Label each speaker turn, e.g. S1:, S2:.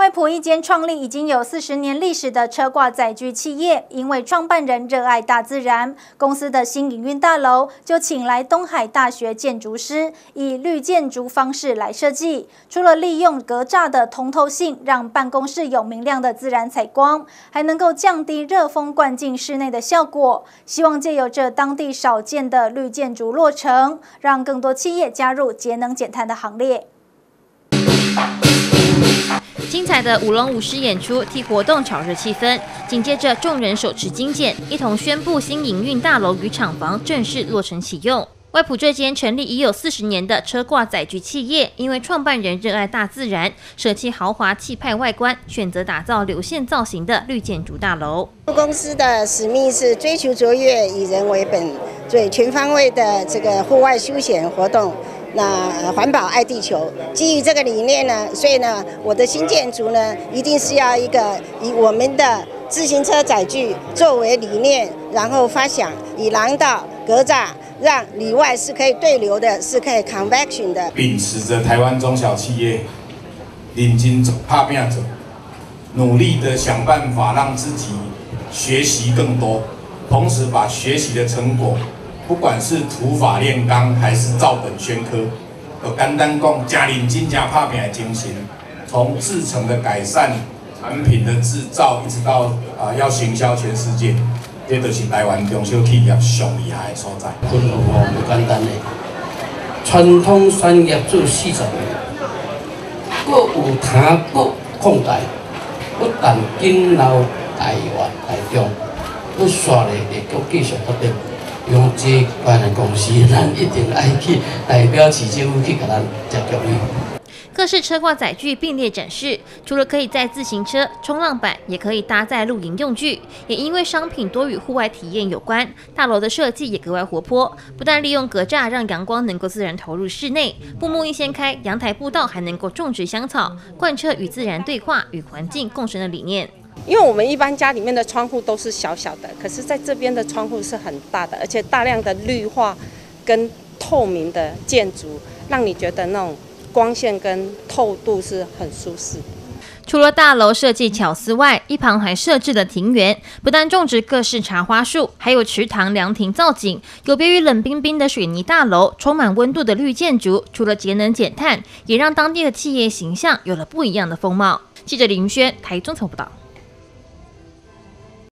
S1: 外埔一间创立已经有四十年历史的车挂载具企业，因为创办人热爱大自然，公司的新营运大楼就请来东海大学建筑师，以绿建筑方式来设计。除了利用格栅的通透性，让办公室有明亮的自然采光，还能够降低热风灌进室内的效果。希望借由这当地少见的绿建筑落成，让更多企业加入节能减碳的行列。
S2: 精彩的舞龙舞狮演出替活动炒热气氛。紧接着，众人手持金剑，一同宣布新营运大楼与厂房正式落成启用。外埔这间成立已有四十年的车挂载具企业，因为创办人热爱大自然，舍弃豪华气派外观，选择打造流线造型的绿建筑大楼。
S3: 公司的使命是追求卓越，以人为本，最全方位的这个户外休闲活动。那环保爱地球，基于这个理念呢，所以呢，我的新建筑呢，一定是要一个以我们的自行车载具作为理念，然后发想以廊道格栅，让里外是可以对流的，是可以 convection 的。
S4: 秉持着台湾中小企业领军走、怕命走，努力的想办法让自己学习更多，同时把学习的成果。不管是土法炼钢还是照本宣科，有简单讲，加认真、加拍拼的精神，从制成的改善、产品的制造，一直到啊要行销全世界，这都是台湾中小企业上厉害的所在。
S5: 昆龙哦，不简单的，传统产业做四十年，各有他各扩大，不但紧留台湾台中，不刷的会阁继续发展。用这关的公司，咱一定爱去代表市政府去给咱接教育。
S2: 各式车挂载具并列展示，除了可以在自行车、冲浪板，也可以搭载露营用具。也因为商品多与户外体验有关，大楼的设计也格外活泼。不但利用格栅让阳光能够自然投入室内，布幕一掀开，阳台步道还能够种植香草，贯彻与自然对话、与环境共生的理念。
S6: 因为我们一般家里面的窗户都是小小的，可是在这边的窗户是很大的，而且大量的绿化跟透明的建筑，让你觉得那种光线跟透度是很舒适。
S2: 除了大楼设计巧思外，一旁还设置了庭园，不但种植各式茶花树，还有池塘、凉亭造景。有别于冷冰冰的水泥大楼，充满温度的绿建筑，除了节能减碳，也让当地的企业形象有了不一样的风貌。记者林轩台中采报道。